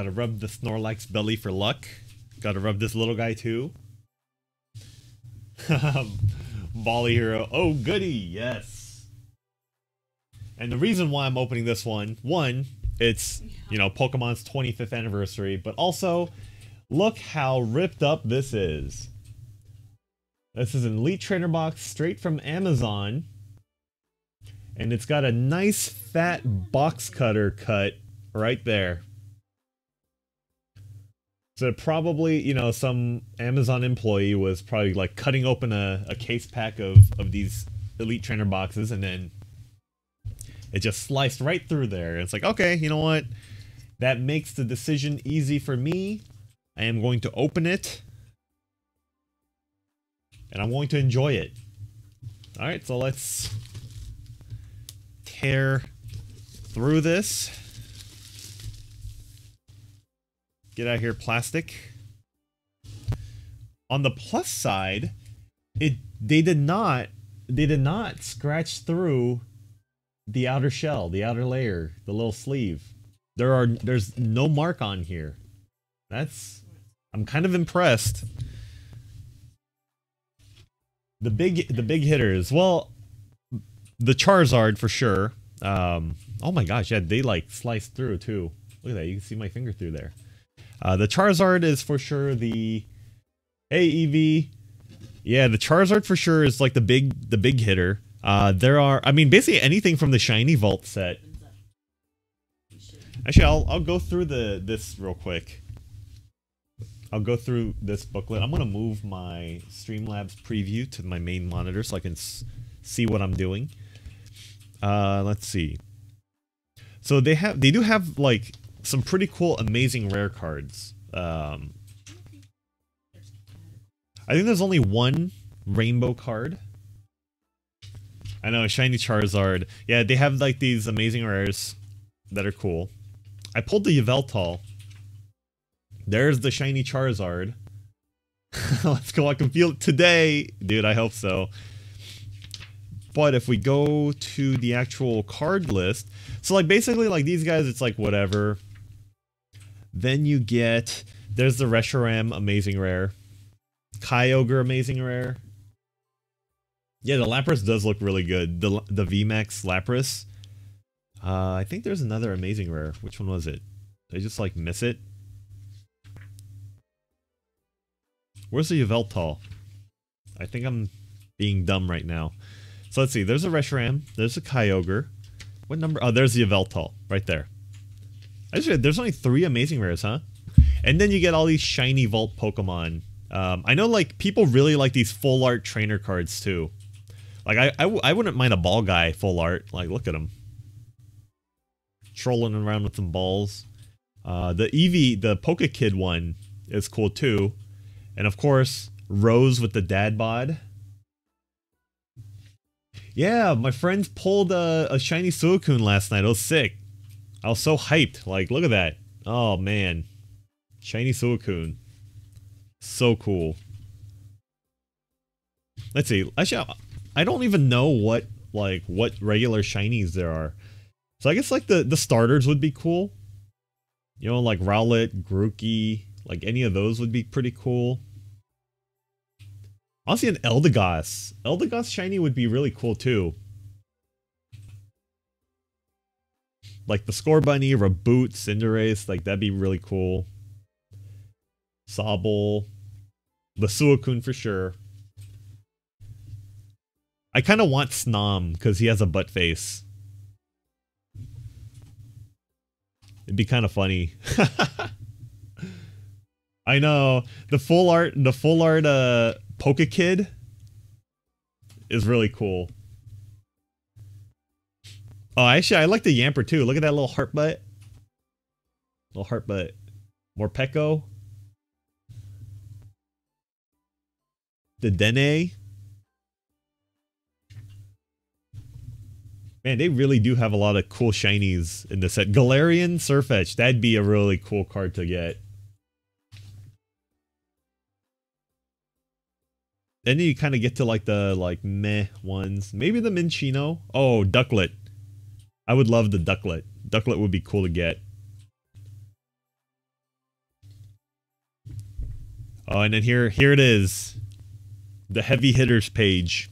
Gotta rub the Snorlax belly for luck. Gotta rub this little guy too. Volley Hero. Oh, goody. Yes. And the reason why I'm opening this one, one, it's, you know, Pokemon's 25th anniversary, but also, look how ripped up this is. This is an Elite Trainer box straight from Amazon. And it's got a nice fat box cutter cut right there. So probably, you know, some Amazon employee was probably like cutting open a, a case pack of, of these Elite Trainer boxes and then it just sliced right through there. It's like, okay, you know what? That makes the decision easy for me. I am going to open it. And I'm going to enjoy it. Alright, so let's tear through this. Get out here, plastic. On the plus side, it they did not they did not scratch through the outer shell, the outer layer, the little sleeve. There are there's no mark on here. That's I'm kind of impressed. The big the big hitters. Well, the Charizard for sure. Um oh my gosh, yeah, they like sliced through too. Look at that. You can see my finger through there. Uh, the Charizard is for sure the AEV. Yeah, the Charizard for sure is like the big the big hitter. Uh, there are, I mean, basically anything from the Shiny Vault set. Actually, I'll, I'll go through the this real quick. I'll go through this booklet. I'm to move my Streamlabs preview to my main monitor so I can see what I'm doing. Uh, let's see. So they have, they do have like some pretty cool, amazing rare cards. Um, I think there's only one rainbow card. I know, shiny Charizard. Yeah, they have like these amazing rares that are cool. I pulled the Yveltal. There's the shiny Charizard. Let's go. I can feel it today. Dude, I hope so. But if we go to the actual card list, so like basically like these guys, it's like whatever. Then you get, there's the Reshiram Amazing Rare. Kyogre Amazing Rare. Yeah, the Lapras does look really good. The the VMAX Lapras. Uh, I think there's another amazing rare. Which one was it? Did I just like miss it? Where's the Yveltal? I think I'm being dumb right now. So let's see. There's a Reshiram. There's a Kyogre. What number? Oh, there's the Yveltal right there. I there's only three amazing rares, huh? And then you get all these shiny vault Pokemon. Um, I know like people really like these full art trainer cards too. Like, I, I, wouldn't mind a ball guy full art. Like, look at him. Trolling around with some balls. Uh, the Eevee, the Poke Kid one is cool too. And of course, Rose with the dad bod. Yeah, my friends pulled a, a shiny Suicune last night. It was sick. I was so hyped. Like, look at that. Oh, man. Shiny Suicune. So cool. Let's see. Actually, I don't even know what like what regular shinies there are. So I guess like the the starters would be cool. You know, like Rowlet, Grookey, like any of those would be pretty cool. Honestly, an Eldegoss. Eldegoss shiny would be really cool too. Like the Score Bunny, Raboot, Cinderace, like that'd be really cool. Sobble. The Suicune for sure. I kind of want Snom because he has a butt face. It'd be kind of funny. I know the full art, the full art, uh, Poke Kid is really cool. Oh, actually, I like the Yamper too. Look at that little heart butt. Little heart butt. Morpeko. The Dene. Man, they really do have a lot of cool shinies in the set. Galarian Sirfetch'd, that'd be a really cool card to get. Then you kind of get to like the like meh ones. Maybe the Minccino. Oh, Ducklett. I would love the Ducklett. Ducklett would be cool to get. Oh, and then here, here it is. The heavy hitters page.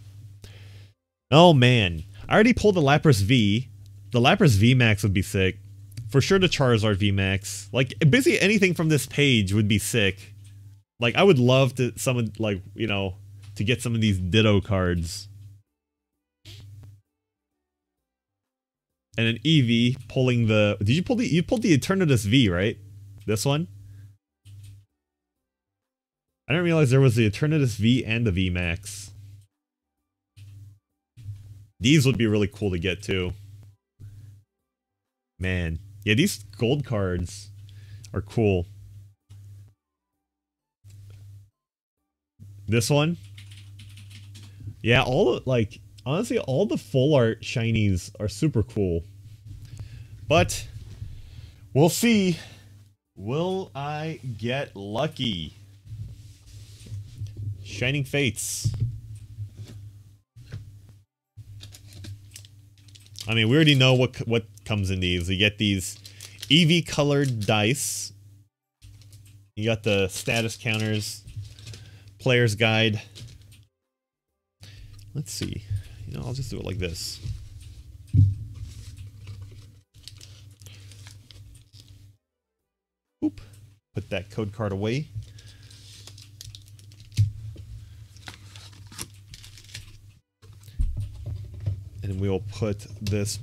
Oh man, I already pulled the Lapras V. The Lapras V Max would be sick. For sure the Charizard V Max. Like basically anything from this page would be sick. Like I would love to someone like, you know, to get some of these Ditto cards. And an EV pulling the, did you pull the, you pulled the Eternatus V, right? This one? I didn't realize there was the Eternatus V and the V Max. These would be really cool to get too. Man. Yeah, these gold cards are cool. This one? Yeah, all like, honestly, all the full art shinies are super cool. But, we'll see. Will I get lucky? Shining Fates. I mean, we already know what what comes in these. You get these EV colored dice. You got the status counters, player's guide. Let's see. You know, I'll just do it like this. Oop. Put that code card away. and we'll put this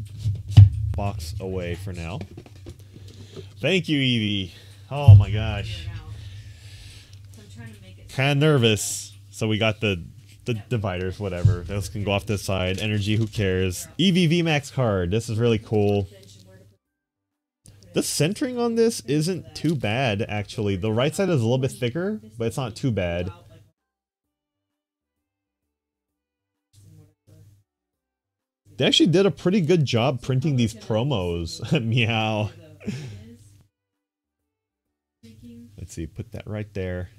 box away for now. Thank you, Evie. Oh my gosh. Kind of nervous. So we got the the dividers, whatever. Those can go off this side. Energy, who cares? Eevee VMAX card. This is really cool. The centering on this isn't too bad, actually. The right side is a little bit thicker, but it's not too bad. They actually did a pretty good job printing these promos. Meow. Let's see, put that right there.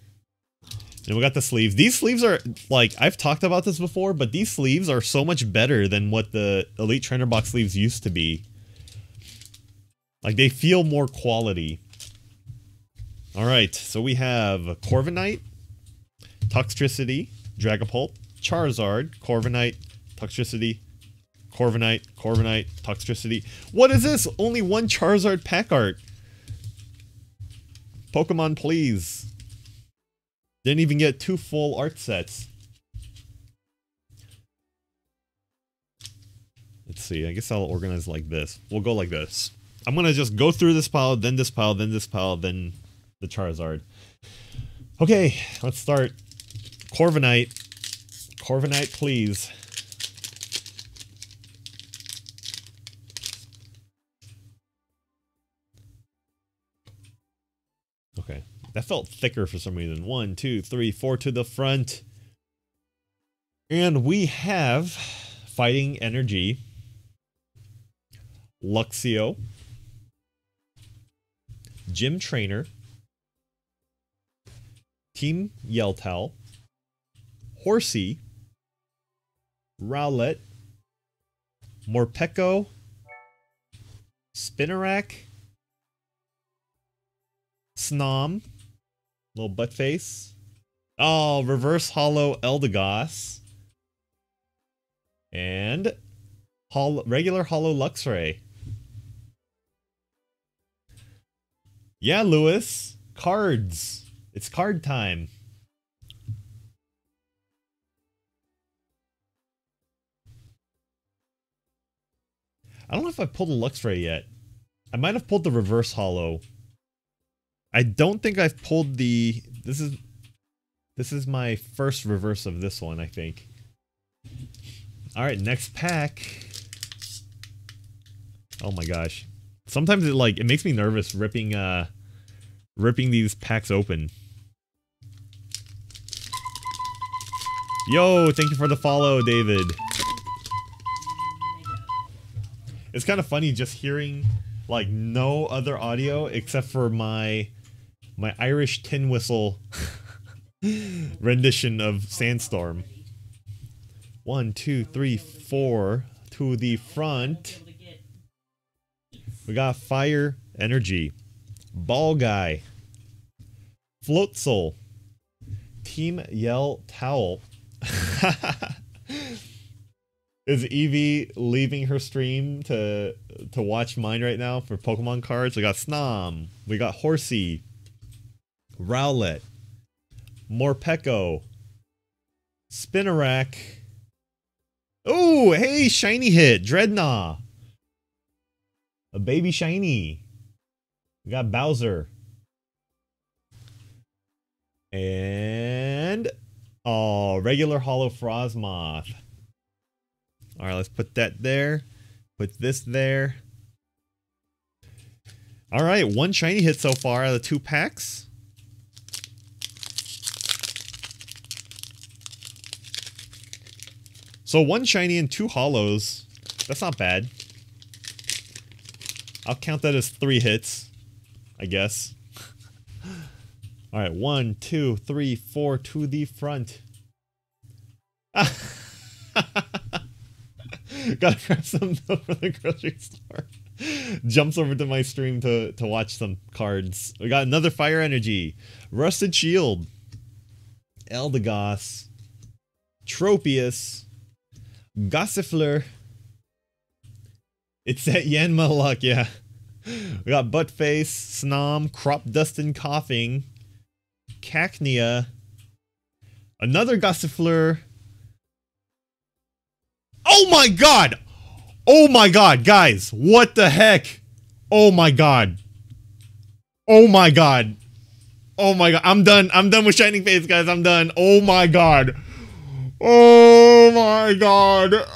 And we got the sleeves. These sleeves are, like, I've talked about this before, but these sleeves are so much better than what the Elite Trainer Box sleeves used to be. Like, they feel more quality. Alright, so we have Corviknight, Toxtricity, Dragapult, Charizard, Corviknight, Toxtricity, Corviknight, Corviknight, Toxtricity. What is this? Only one Charizard pack art. Pokemon, please. Didn't even get two full art sets. Let's see. I guess I'll organize like this. We'll go like this. I'm to just go through this pile, then this pile, then this pile, then the Charizard. Okay, let's start. Corviknight. Corviknight, please. Okay. That felt thicker for some reason. One, two, three, four to the front. And we have Fighting Energy, Luxio, Gym Trainer, Team Yellowtail, Horsea, Rowlet, Morpeko, Spinarak, Snom. Little butt face. Oh, reverse hollow Eldegoss. And hol regular hollow Luxray. Yeah, Lewis. Cards. It's card time. I don't know if I pulled a Luxray yet. I might have pulled the reverse hollow. I don't think I've pulled the... This is... This is my first reverse of this one, I think. Alright, next pack. Oh my gosh. Sometimes it like, it makes me nervous ripping, uh... Ripping these packs open. Yo, thank you for the follow, David. It's kind of funny just hearing like no other audio except for my my Irish tin whistle rendition of Sandstorm. One, two, three, four to the front. We got Fire Energy, Ball Guy, Floatzel, Team Yell Towel. Is Evie leaving her stream to to watch mine right now for Pokemon cards? We got Snom, we got Horsea, Rowlet, Morpeko, Spinarak. Oh, hey, shiny hit, Drednaw. A baby shiny. We got Bowser. And oh, regular hollow Frosmoth. All right, let's put that there. Put this there. All right, one shiny hit so far out of the two packs. So one shiny and two hollows. That's not bad. I'll count that as three hits, I guess. All right, one, two, three, four to the front. Gotta grab some from the grocery store. Jumps over to my stream to, to watch some cards. We got another Fire Energy. Rusted Shield. Eldegoss. Tropius. Gossifleur. It's that Yanma luck, yeah. We got Buttface, Snom, Crop Dustin Koffing, Cacnea, another Gossifleur, Oh my god! Oh my god, guys, what the heck? Oh my god. Oh my god. Oh my god, I'm done. I'm done with Shining Fates, guys. I'm done. Oh my god. Oh my god.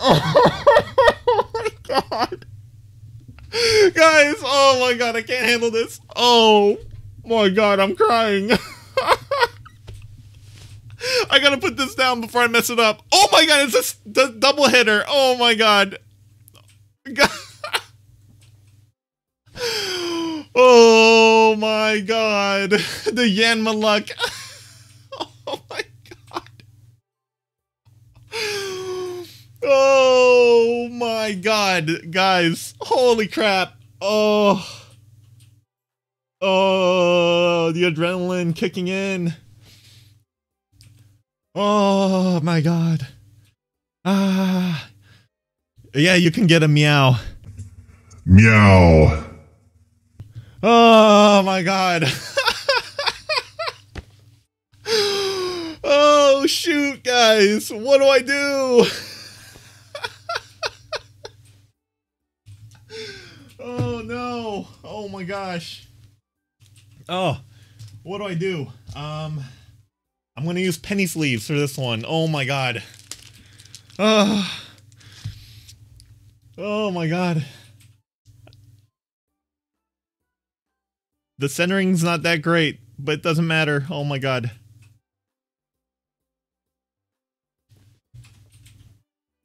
Oh my god. Guys, oh my god, I can't handle this. Oh my god, I'm crying. I gotta put this down before I mess it up. Oh my god, it's a double hitter. Oh my god. oh my god. The Yanma luck. oh my my god, guys. Holy crap. Oh. Oh, the adrenaline kicking in. Oh my god. Ah. Yeah, you can get a meow. Meow. Oh my god. oh shoot, guys. What do I do? No. Oh my gosh. Oh, what do I do? Um I'm gonna use penny sleeves for this one. Oh my god. Oh, oh my god. The centering's not that great, but it doesn't matter. Oh my god.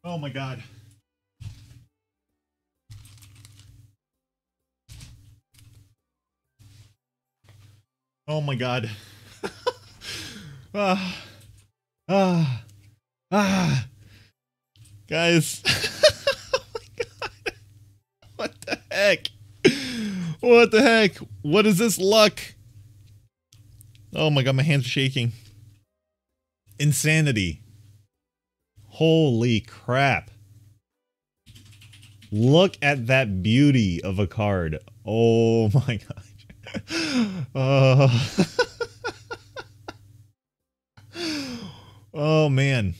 Oh my god. Oh my god. Ah. Ah. Ah. Guys. oh my god. What the heck? What the heck? What is this luck? Oh my god, my hands are shaking. Insanity. Holy crap. Look at that beauty of a card. Oh my gosh. Uh, Oh man.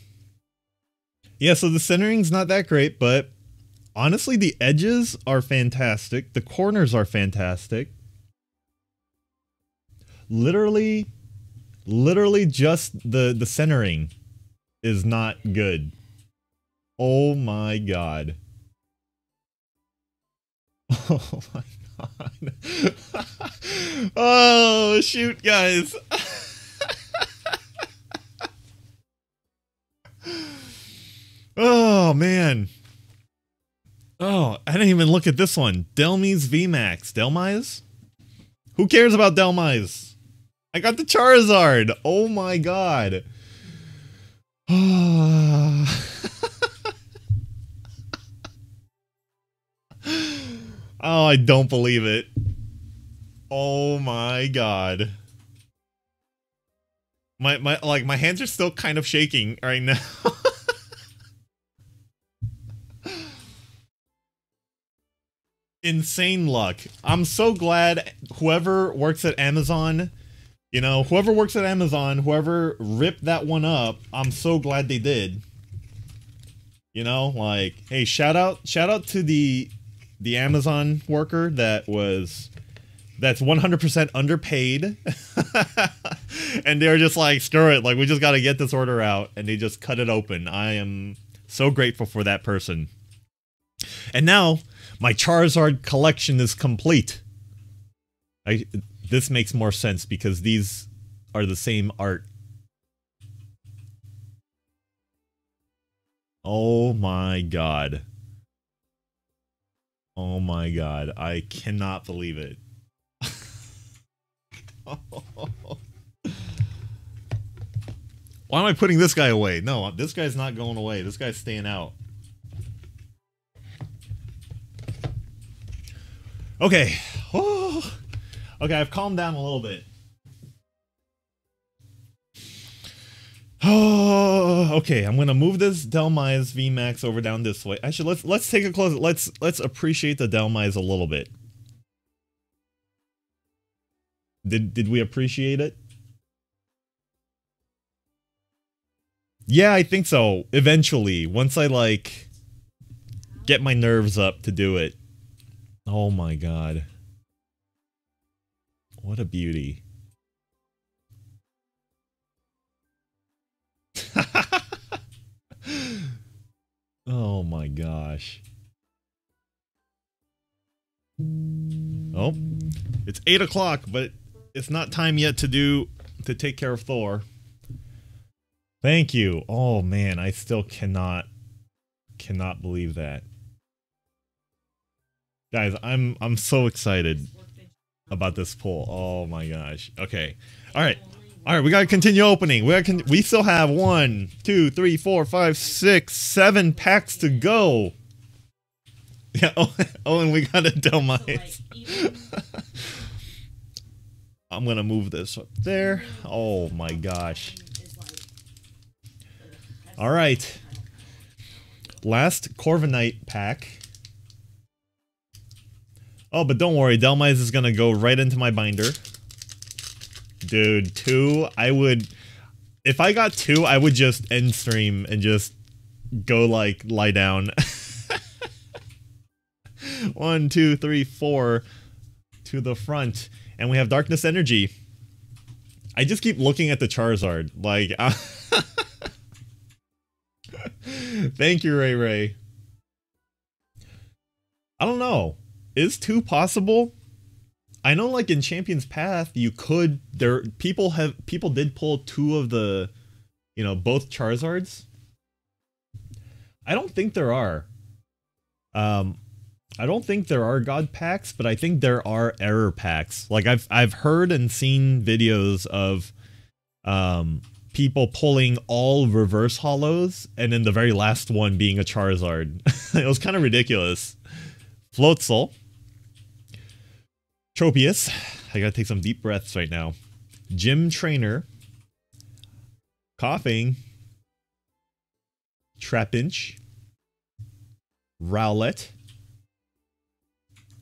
Yeah, so the centering's not that great, but honestly the edges are fantastic. The corners are fantastic. Literally literally just the the centering is not good. Oh my god. Oh my god. oh shoot guys. Oh man. Oh, I didn't even look at this one. Dhelmise VMAX. Dhelmise? Who cares about Dhelmise? I got the Charizard. Oh my god. oh, I don't believe it. Oh my god. My my like my hands are still kind of shaking right now. Insane luck. I'm so glad whoever works at Amazon, you know, whoever works at Amazon, whoever ripped that one up, I'm so glad they did. You know, like, hey, shout out shout out to the the Amazon worker that was that's 100% underpaid. and they're just like, screw it, like we just got to get this order out and they just cut it open. I am so grateful for that person. And now my Charizard collection is complete. I this makes more sense because these are the same art. Oh my god. Oh my god, I cannot believe it. Why am I putting this guy away? No, this guy's not going away. This guy's staying out. Okay. Oh. Okay, I've calmed down a little bit. Oh, okay. I'm gonna move this Dhelmise VMAX over down this way. Actually, let's let's take a close. Let's let's appreciate the Dhelmise a little bit. Did did we appreciate it? Yeah, I think so. Eventually, once I like get my nerves up to do it. Oh my god. What a beauty. Oh my gosh. Oh, it's 8 o'clock, but it's not time yet to do to take care of Thor. Thank you. Oh man, I still cannot cannot believe that. Guys, I'm I'm so excited about this pull. Oh my gosh. Okay. All right. All right, we gotta continue opening. We gotta we still have one, two, three, four, five, six, seven packs to go. Yeah. Oh, oh and we got a Dhelmise. I'm gonna move this up there. Oh my gosh. All right. Last Corviknight pack. Oh, but don't worry, Dhelmise is gonna go right into my binder. Dude, two, I would... If I got two, I would just end stream and just go, like, lie down. One, two, three, four to the front. And we have Darkness Energy. I just keep looking at the Charizard. Like, Thank you, Ray Ray. I don't know is two possible? I know like in Champion's Path you could there people have people did pull two of the you know both Charizards. I don't think there are. Um I don't think there are god packs, but I think there are error packs. Like I've I've heard and seen videos of um people pulling all reverse hollows and then the very last one being a Charizard. it was kind of ridiculous. Floatzel. Tropius. I gotta take some deep breaths right now. Gym Trainer. Koffing. Trapinch. Rowlet.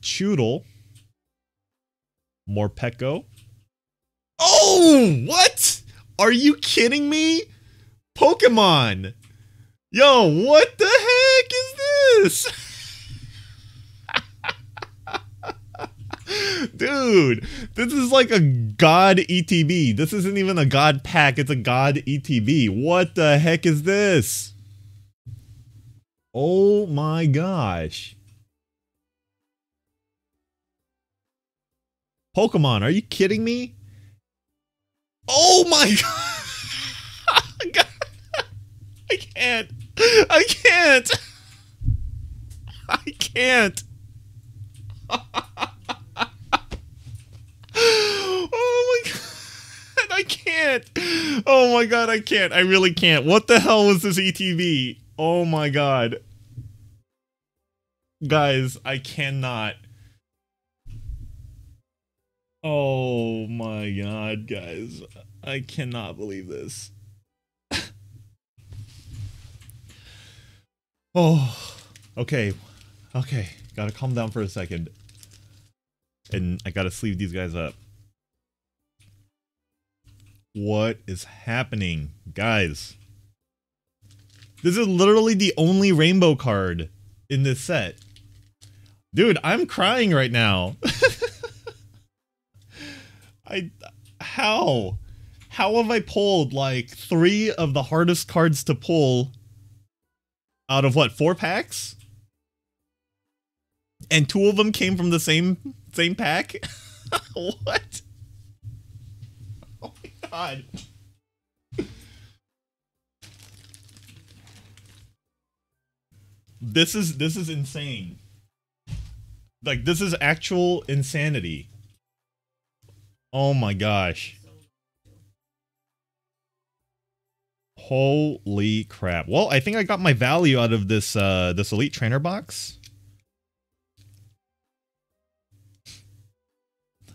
Chewtle. Morpeko. Oh, what? Are you kidding me? Pokemon. Yo, what the heck is this? Dude, this is like a god ETB. This isn't even a god pack, it's a god ETB. What the heck is this? Oh my gosh. Pokemon, are you kidding me? Oh my god. I can't. I can't. I can't. oh my god. I can't. Oh my god, I can't. I really can't. What the hell was this ETB? Oh my god. Guys, I cannot. Oh my god, guys. I cannot believe this. oh, okay. Okay, gotta calm down for a second. And I gotta sleeve these guys up. What is happening? Guys. This is literally the only rainbow card in this set. Dude, I'm crying right now. I how how have I pulled like 3 of the hardest cards to pull out of what, 4 packs? And two of them came from the same same pack? what? God. This is this is insane. Like this is actual insanity. Oh my gosh. Holy crap. Well, I think I got my value out of this uh this elite trainer box.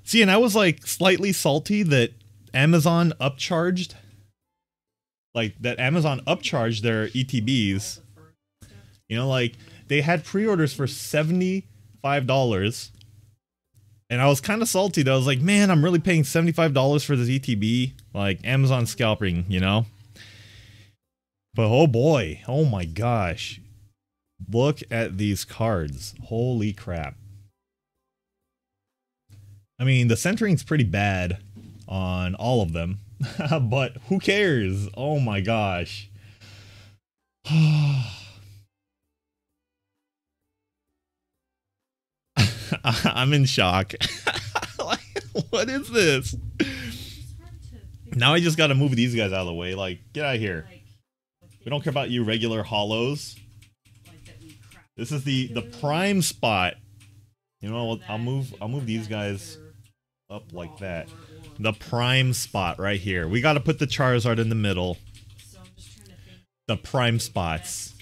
See, and I was like slightly salty that Amazon upcharged like that Amazon upcharged their ETBs you know, like they had pre-orders for seventy-five dollars, and I was kind of salty. That I was like, man, I'm really paying seventy-five dollars for this ETB, like Amazon scalping, you know. But oh boy, oh my gosh, look at these cards! Holy crap! I mean, the centering's pretty bad on all of them, but who cares? Oh my gosh. I'm in shock. like, what is this? Now I just gotta move these guys out of the way. Like, get out of here. We don't care about you regular hollows. This is the the prime spot. You know, I'll move I'll move these guys up like that. The prime spot right here. We got to put the Charizard in the middle. The prime spots.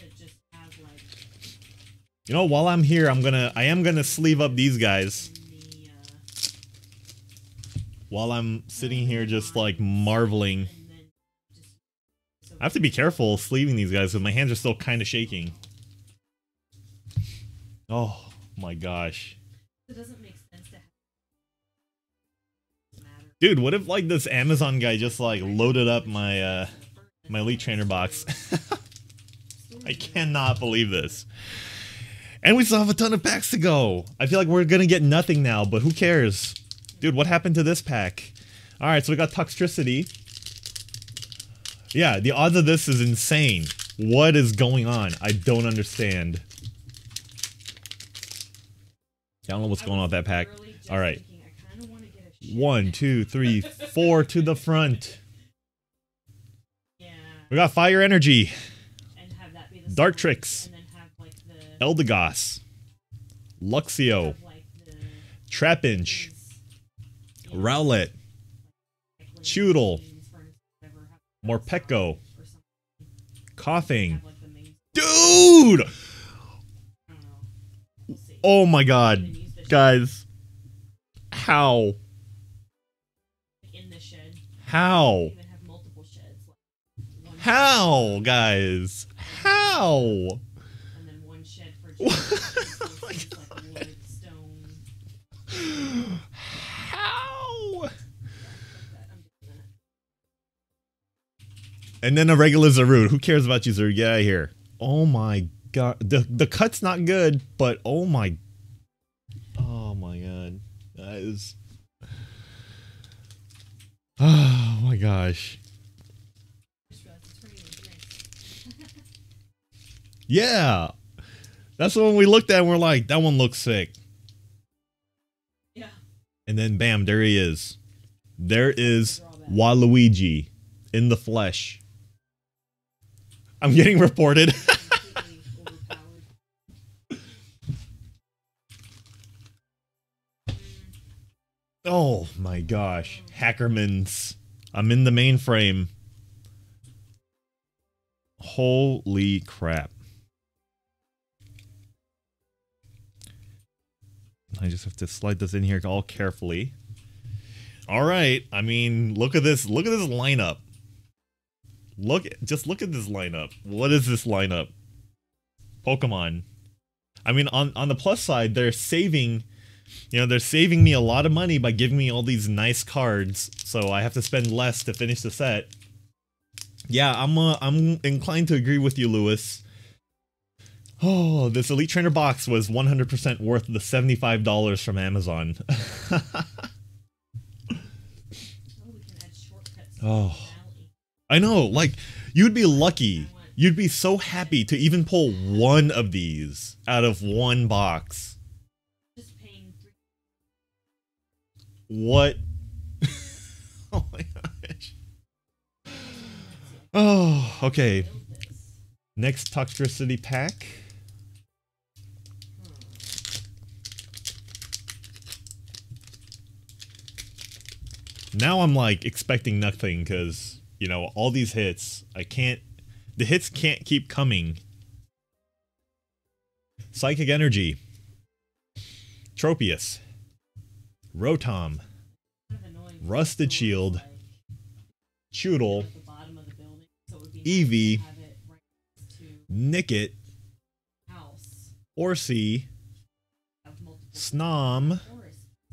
You know, while I'm here, I'm gonna, I am gonna sleeve up these guys. While I'm sitting here just like marveling. I have to be careful sleeving these guys because my hands are still kind of shaking. Oh my gosh. Dude, what if like this Amazon guy just like loaded up my uh my elite trainer box? I cannot believe this. And we still have a ton of packs to go. I feel like we're gonna get nothing now, but who cares? Dude, what happened to this pack? Alright, so we got Toxtricity. Yeah, the odds of this is insane. What is going on? I don't understand. I don't know what's going on with that pack. Alright. One, two, three, four to the front. We got Fire Energy. Dartrix. Eldegoss, Luxio, Trapinch, Rowlet, Chewtle, Morpeko, Koffing. Dude! Oh my god. Guys. How? How? How, guys? How? How? And then a oh regular Zarude. Who cares about you, Zarude? Get out of here. Oh my god. The the cut's not good, but oh my Oh my god. That is Oh my gosh. Yeah. That's the one we looked at and we're like, that one looks sick. Yeah. And then bam, there he is. There is Waluigi in the flesh. I'm getting reported. oh my gosh. Hackermans. I'm in the mainframe. Holy crap. I just have to slide this in here all carefully. All right. I mean, look at this. Look at this lineup. Look, just look at this lineup. What is this lineup? Pokemon. I mean, on on the plus side, they're saving, you know, they're saving me a lot of money by giving me all these nice cards, so I have to spend less to finish the set. Yeah, I'm uh, I'm inclined to agree with you, Lewis. Oh, this Elite Trainer box was 100% worth the $75 from Amazon. Oh. I know, like, you'd be lucky. You'd be so happy to even pull one of these out of one box. What? oh my gosh. Oh, okay. Next Toxtricity pack. Now I'm like expecting nothing because, you know, all these hits, I can't. The hits can't keep coming. Psychic Energy. Tropius. Rotom. Kind of annoying. Rusted Shield. Chewtle. at the bottom of the building, so it would be Eevee. nice to have it right next to Nickit. Orsi. Snom.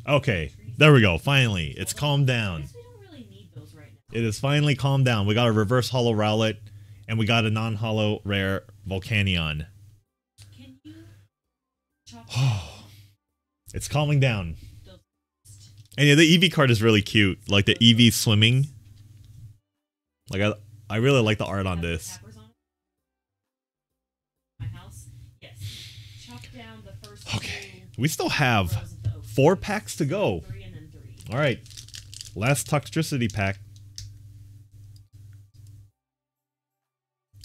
Okay, there we go. Finally, it's calmed down. guess we don't really need those right now. It is finally calmed down. We got a reverse hollow Rowlet, and we got a non-hollow rare Volcanion. Can you chop It's calming down. And yeah, the Eevee card is really cute. Like the Eevee swimming. Like I, I really like the art on this. tappers on it? My house? Yes. Chop down the first Okay, we still have rows of the oak. four packs to go. Three and then three. All right, last Toxtricity pack.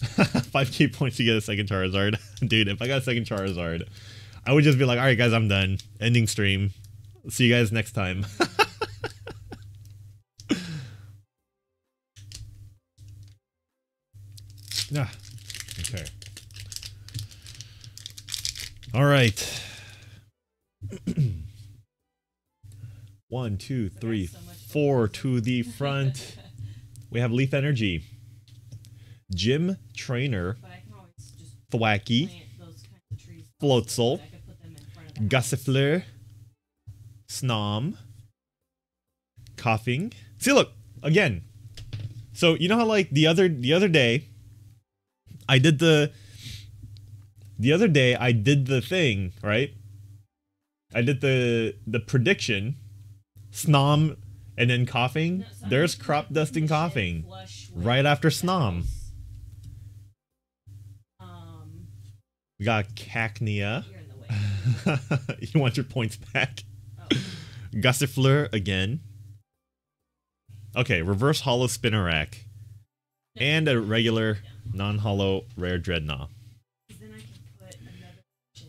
5k points to get a second Charizard. Dude, if I got a second Charizard, I would just be like, all right, guys, I'm done. Ending stream. See you guys next time. ah, okay. All right. One, two, three, so four to the front. We have Leaf Energy, Gym Trainer, But I can Thwackey, plant those kinds of. Floatzel, I Snom, Koffing. See, look again. So you know how like the other the other day, I did the. The other day I did the thing right. I did the the prediction, Snom, and then Koffing. No, There's crop dusting Koffing. right after Snom. Um, We got Cacnea. you're in the way. you want your points back? Gossifleur again. Okay, reverse hollow Spinarak. And a regular non-hollow rare Drednaw.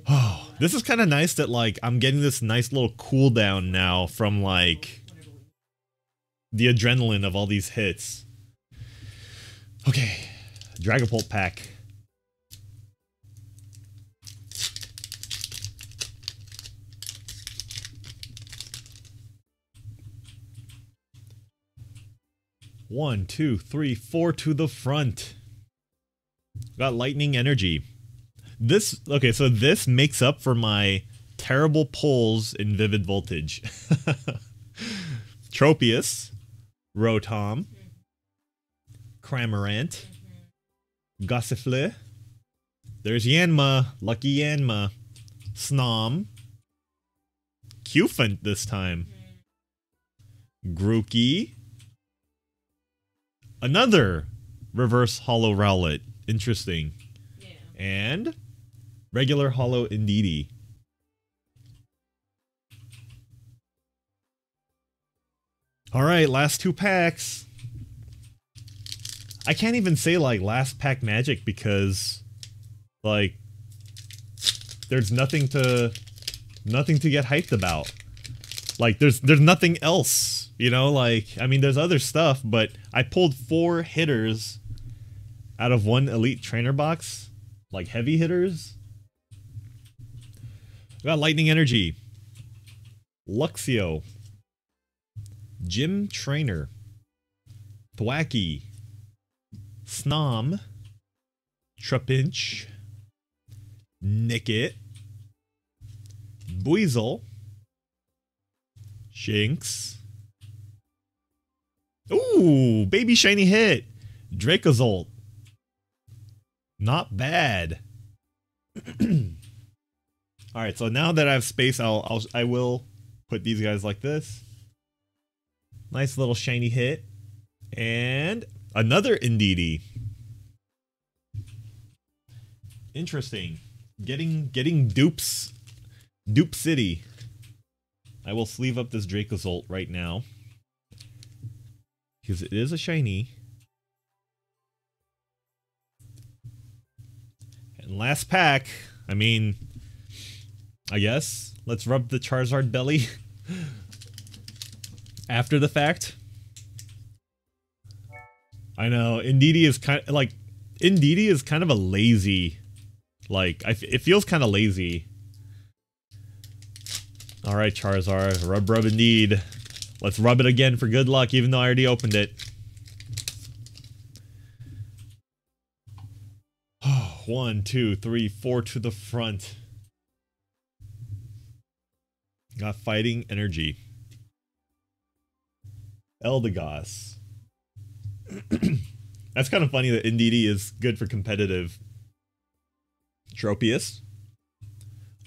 Oh, this is kind of nice that like I'm getting this nice little cooldown now from like the adrenaline of all these hits. Okay, Dragapult pack. One, two, three, four to the front. Got lightning energy. This okay, so this makes up for my terrible pulls in vivid voltage. Tropius, Rotom, Cramorant, Gossifleur. There's Yanma, Lucky Yanma, Snom, Cufant this time, Grookey, another reverse hollow Rowlet. Interesting. Yeah. And regular hollow Indeedee. All right, last two packs. I can't even say like last pack magic because like there's nothing to nothing to get hyped about. Like there's there's nothing else, you know, like I mean there's other stuff, but I pulled four hitters out of one elite trainer box, like heavy hitters. We got lightning energy. Luxio. Gym Trainer, Thwackey, Snom, Trapinch, Nickit, Buizel, Shinx. Ooh, baby shiny hit. Dracozolt. Not bad. All right, so now that I have space, I'll, I'll I will put these guys like this. Nice little shiny hit, and another Indeedee. Interesting. Getting getting dupes, dupe city. I will sleeve up this Dracozolt right now because it is a shiny. And last pack, I mean, I guess let's rub the Charizard belly after the fact. I know Indeedee is kind of like Indeedee is kind of a lazy, like it feels kind of lazy. All right, Charizard, rub rub indeed. Let's rub it again for good luck, even though I already opened it. One, two, three, four to the front. Got fighting energy. Eldegoss. That's kind of funny that Indeedee is good for competitive. Tropius.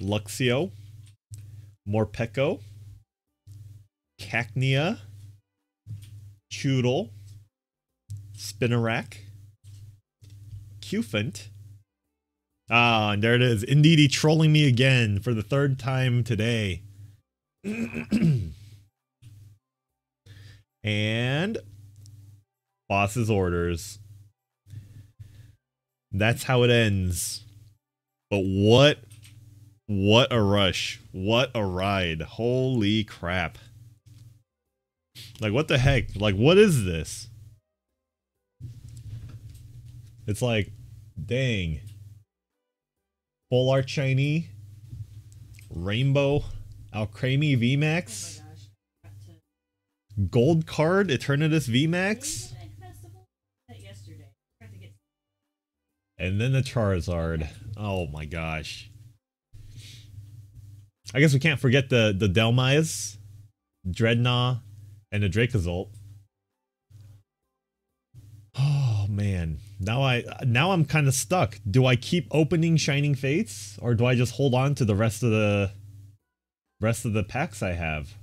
Luxio. Morpeko. Cacnea. Chewtle. Spinarak. Cufant. Ah, and there it is. Indeedee trolling me again for the third time today. and boss's orders. That's how it ends. But what what a rush. What a ride. Holy crap. Like what the heck? Like what is this? It's like dang. Full art shiny. Rainbow Alcremie VMAX. Oh my gosh. To Gold card Eternatus VMAX. the Egg Festival? That yesterday. Got to get And then the Charizard. Oh my gosh. I guess we can't forget the the Dhelmise, Drednaw, and the Dracozolt. Oh man. Now I now I'm kind of stuck. Do I keep opening Shining Fates or do I just hold on to the rest of the rest of the packs I have?